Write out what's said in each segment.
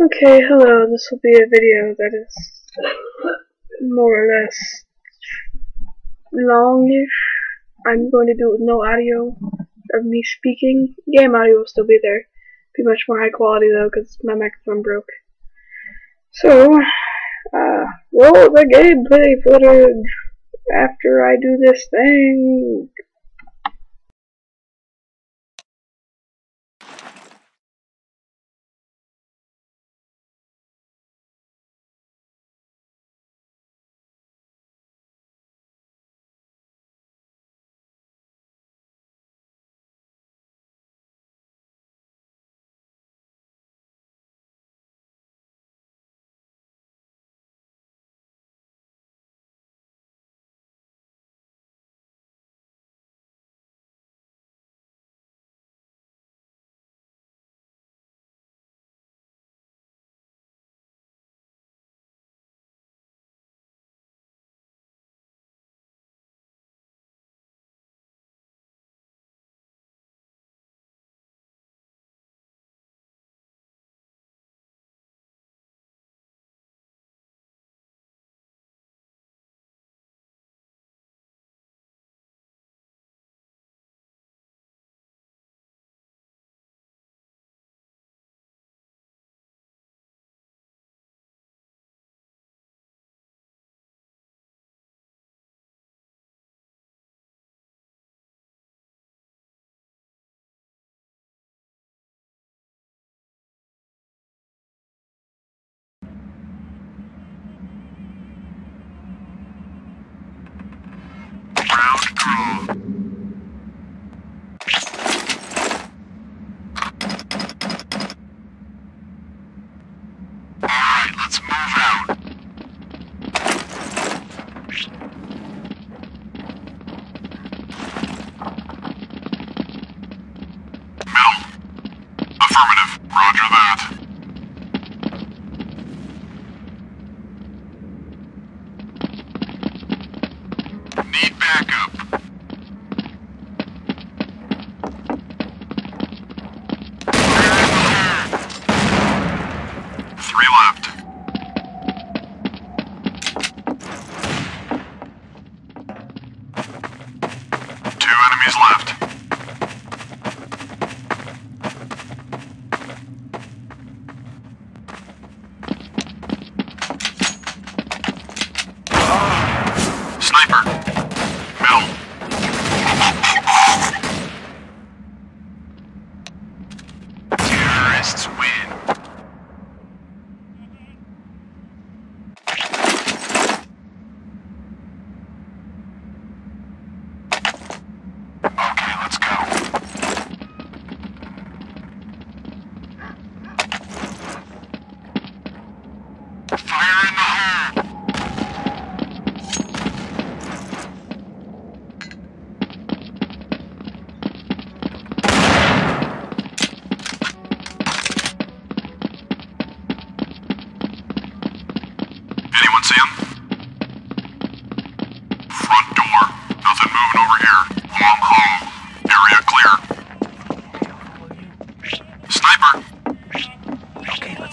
Okay, hello, this will be a video that is more or less longish. I'm going to do no audio of me speaking. Game audio will still be there. Be much more high quality though, because my microphone broke. So, uh, roll the gameplay footage after I do this thing.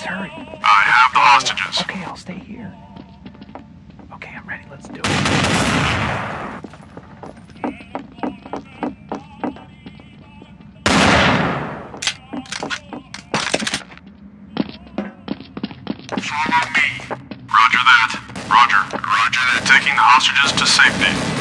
Hurry. I have the hostages. Okay, I'll stay here. Okay, I'm ready. Let's do it. Follow me. Roger that. Roger. Roger that. Taking the hostages to safety.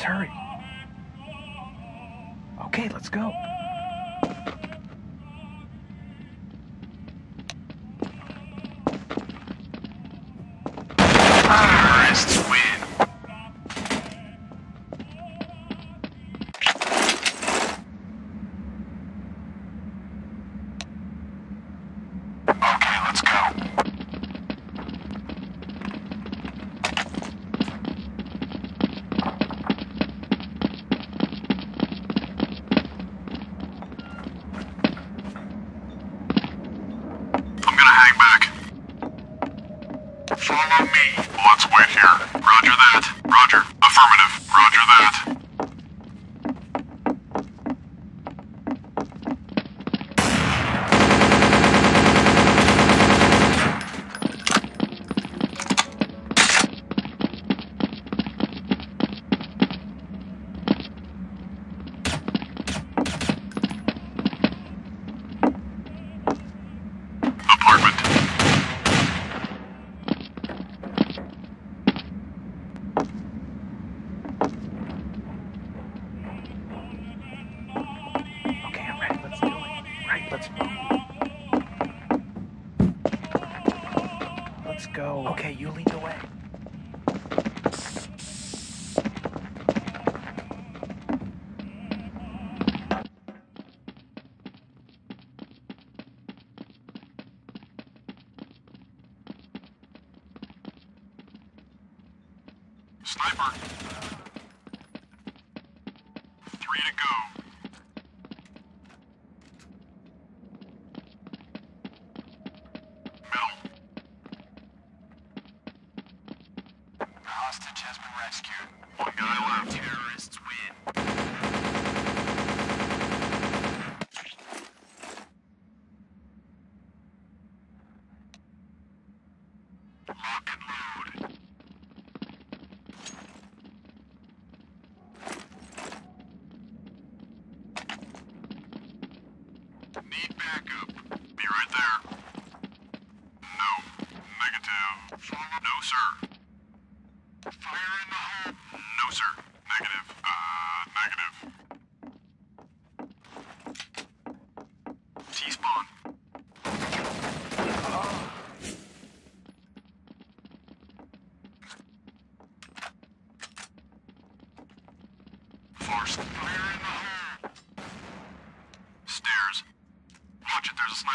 Let's hurry. Okay, let's go. Sniper. Three to go. Middle. Hostage has been rescued. One guy left. Terrorists win. Look. need backup. Be right there. No. Negative. No, sir.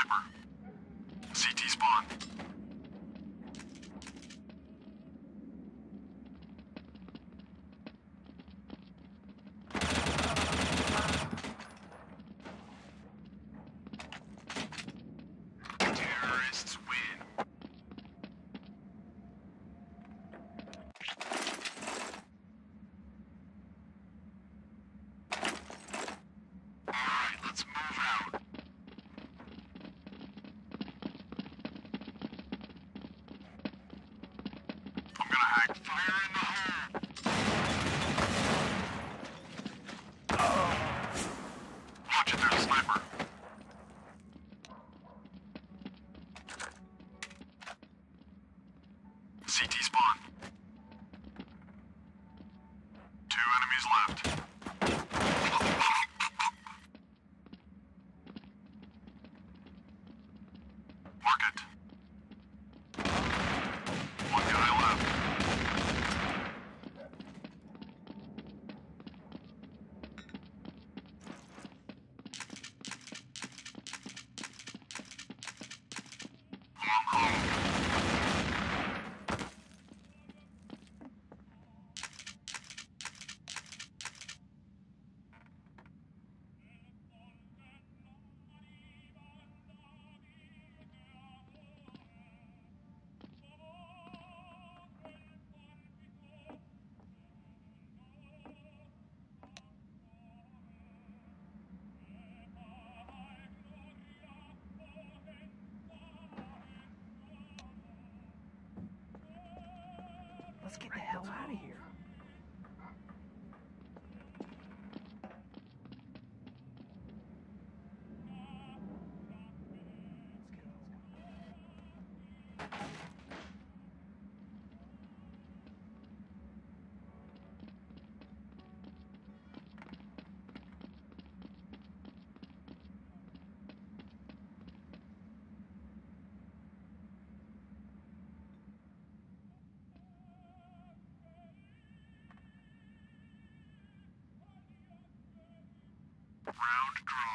什么？Two enemies left. Round draw.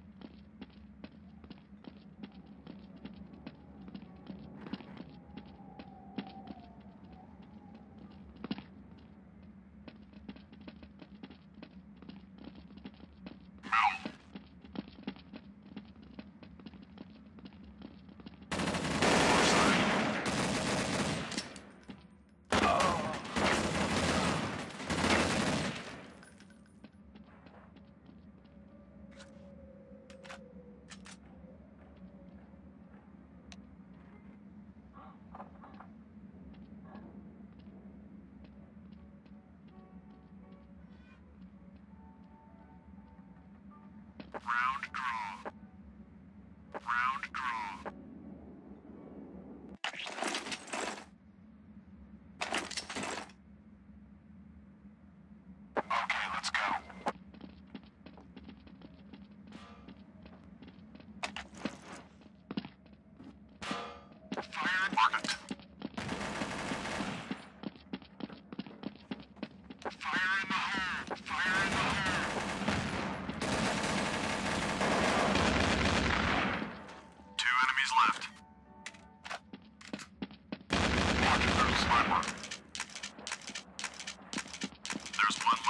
Here's one.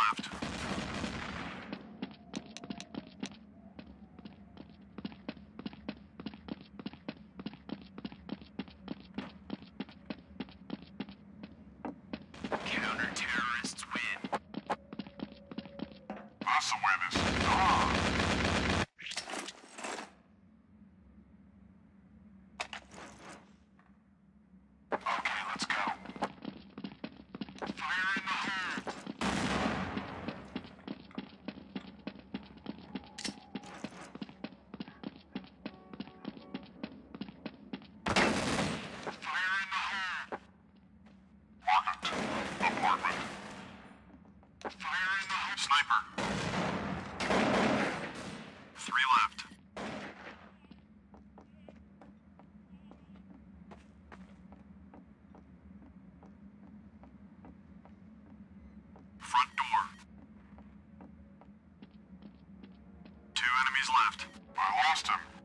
left. I lost him.